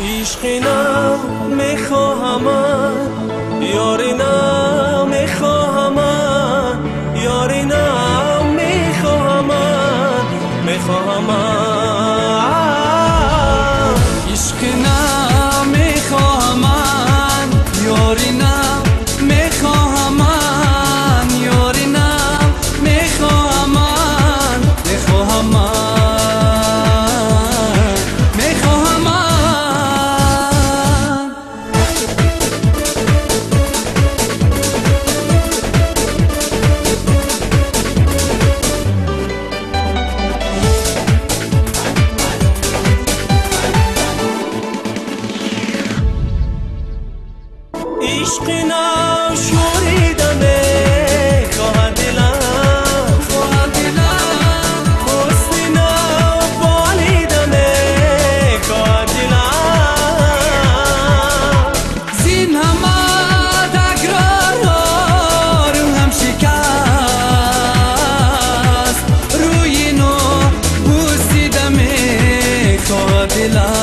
عشقی نم می‌خواهم یاری نم باقی نشوریدمه خواهد دلم خواهد دلم. حسنی نبالیدمه خواهد دلم. زین همه تکرار رو هم شکست. روی نو بوسیدمه خواهد دلم.